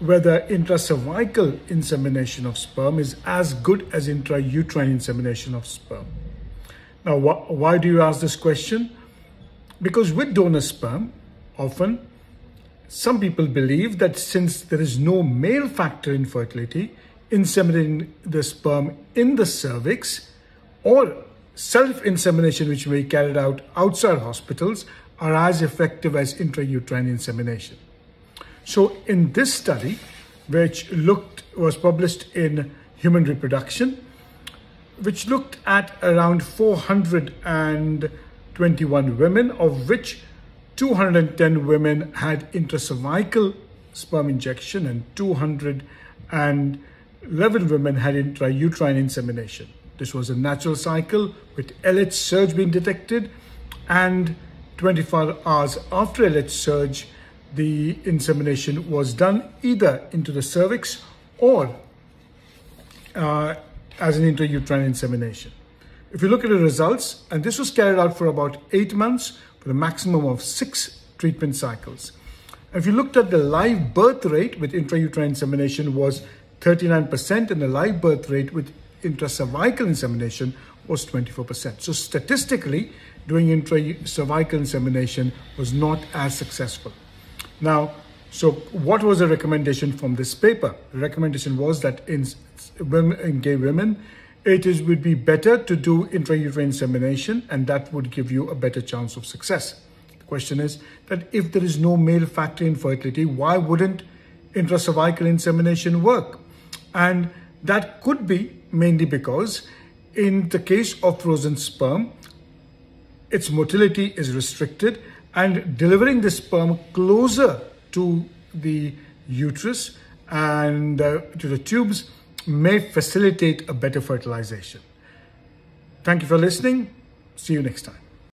whether intracervical insemination of sperm is as good as intrauterine insemination of sperm. Now, wh- why do you ask this question? Because with donor sperm, often some people believe that since there is no male factor infertility, inseminating the sperm in the cervix or self insemination, which may be carried out outside hospitals, are as effective as intrauterine insemination. So in this study, which looked was published in Human Reproduction, which looked at around 421 women, of which 210 women had intracervical sperm injection and 211 women had intrauterine insemination. This was a natural cycle with LH surge being detected and 24 hours after LH surge, the insemination was done either into the cervix or uh, as an intrauterine insemination. If you look at the results, and this was carried out for about eight months for a maximum of six treatment cycles. if you looked at the live birth rate with intrauterine insemination was 39% and the live birth rate with intracervical insemination was 24%. So statistically, doing intracervical insemination was not as successful. Now, so what was the recommendation from this paper? The recommendation was that in, in gay women, it is, would be better to do intrauterine insemination and that would give you a better chance of success. The question is that if there is no male factor infertility, why wouldn't intracervical insemination work? And that could be mainly because in the case of frozen sperm, its motility is restricted and delivering the sperm closer to the uterus and uh, to the tubes may facilitate a better fertilization. Thank you for listening. See you next time.